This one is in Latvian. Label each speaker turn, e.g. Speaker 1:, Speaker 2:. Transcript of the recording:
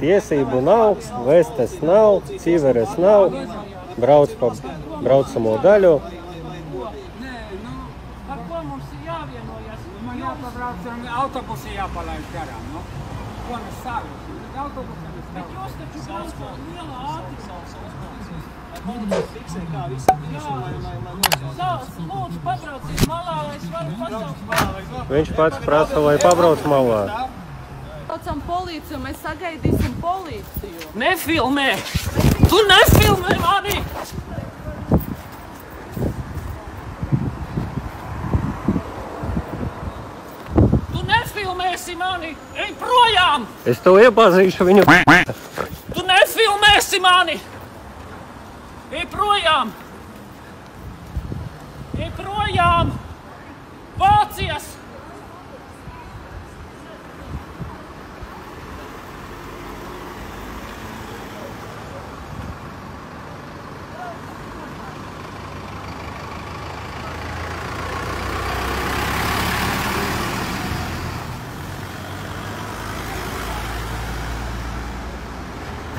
Speaker 1: Tiesību nav, vestes nav, civeres nav, brauc pa braucamo daļu.
Speaker 2: Par ko mums ir jāvienojas?
Speaker 3: man jāpabrauc un autobusi jāpalaid garām, nu. Ko mēs stāvēsim? Uz autobusu mēs
Speaker 2: Bet
Speaker 3: stāvēsim.
Speaker 2: jūs taču braucat lielā ātrumā.
Speaker 4: Fiksē, kā bijis, un lai, nosauc.
Speaker 2: Lūdzu, pabrauciet malā, lai es varu pasaukt.
Speaker 1: Viņš pats prasa, lai pabrauc malā.
Speaker 5: Saucam policiju, mēs sagaidīsim policiju.
Speaker 2: Nefilmē! Tu nefilmē mani! Tu nefilmēsi mani! Ej projām!
Speaker 1: Es to iepazīšu viņu.
Speaker 2: Tu nefilmēsi mani! Ej projām! Ej projām! Vācies!